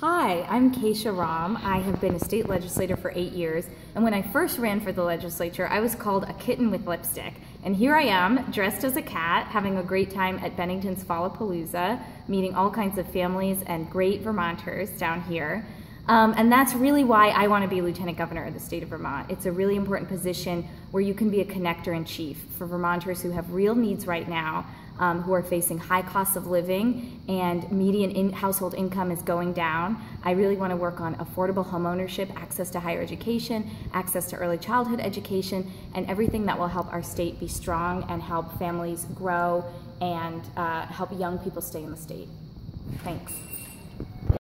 Hi, I'm Kesha Ram. I have been a state legislator for eight years, and when I first ran for the legislature, I was called a kitten with lipstick. And here I am, dressed as a cat, having a great time at Bennington's Fallapalooza, meeting all kinds of families and great Vermonters down here. Um, and that's really why I want to be Lieutenant Governor of the state of Vermont. It's a really important position where you can be a connector in chief for Vermonters who have real needs right now, um, who are facing high costs of living and median in household income is going down. I really want to work on affordable homeownership, access to higher education, access to early childhood education, and everything that will help our state be strong and help families grow and uh, help young people stay in the state. Thanks.